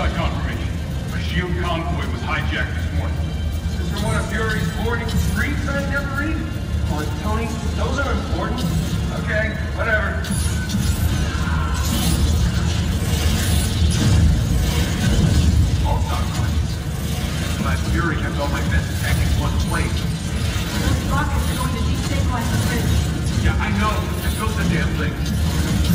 just got confirmation. A shield convoy was hijacked this morning. This is from one of Fury's boarding briefs I never read? Oh, Tony, those are important. Okay, whatever. All stock markets. Glad Fury kept all my best tech in one place. Those rockets are going to destabilize the grid. Yeah, I know. I built the damn thing.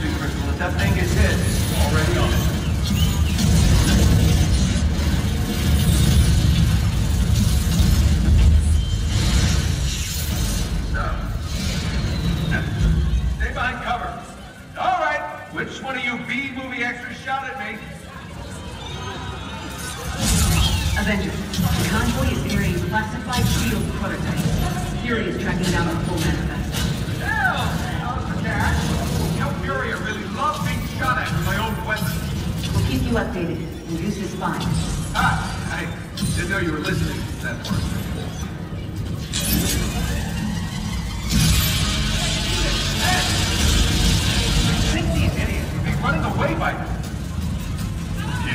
Secure crystal. If that thing gets hit, Already on stay behind cover. All right, which one of you B-movie extras shot at me? Avenger, the convoy is carrying classified shield prototypes. Fury is tracking down the full manifest. You updated. Induce is fine. Ah, I didn't know you were listening to that part. Think these idiots would be running away by now.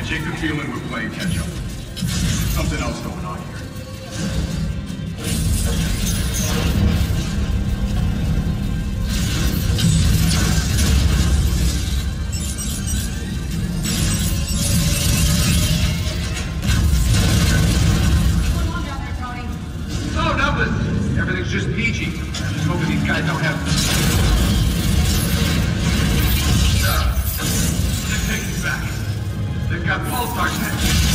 Shake the feeling we're playing catch up. Something else going on here. Everything's just peachy. I'm just hoping these guys don't have. They're taking back. They've got pulsar tech.